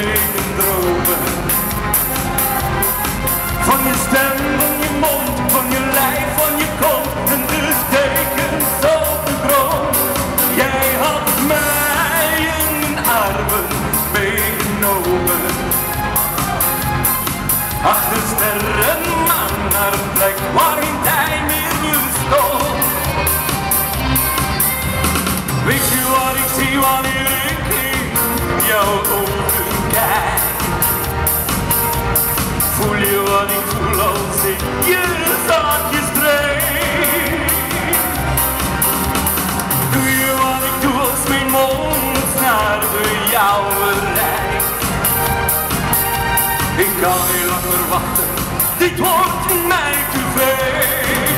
Van je stem, van je mond, van je lijf, van je kont en de tekens op de grond. Jij had mij in mijn armen meegenomen. Achter sterren, maan naar een plek waarin tijd meer lust Je zakt je streng. Doe je wat ik doe als mijn mond naar de jouw lijf. Ik kan niet langer wachten. Dit wordt mij te veel.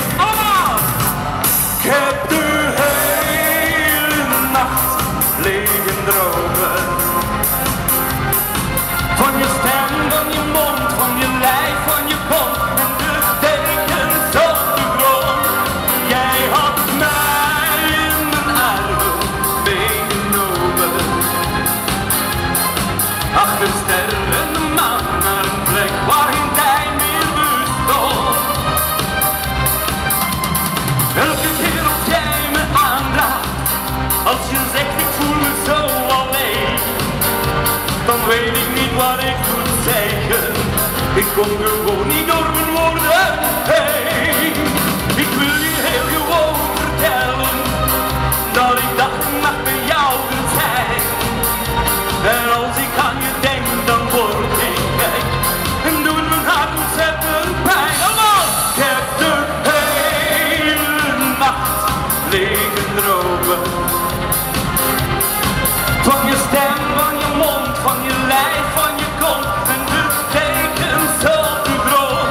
Van je stem, van je mond, van je lijf, van je kont en de tekens zelf te droom.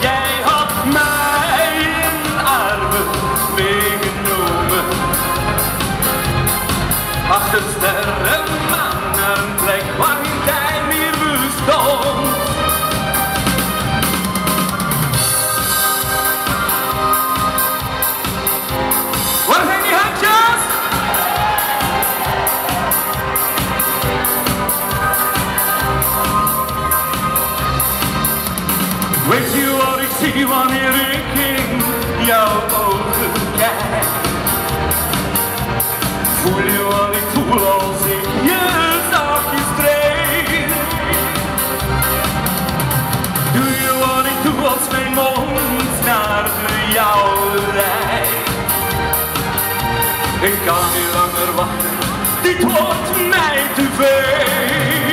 Jij had mij in armen meegenomen. Ach. Weet je wat ik zie wanneer ik in jouw ogen kijk? Voel je wat ik voel als ik je zachtjes streek? Doe je wat ik doe als mijn mond naar jou jouwe rijdt? Ik kan niet langer wachten, dit wordt mij te veel.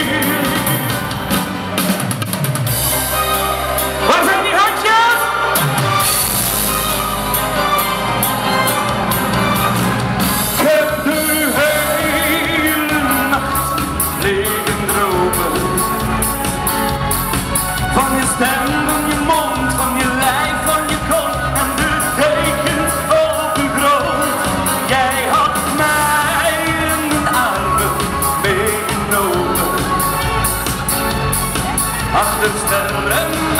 tym sterem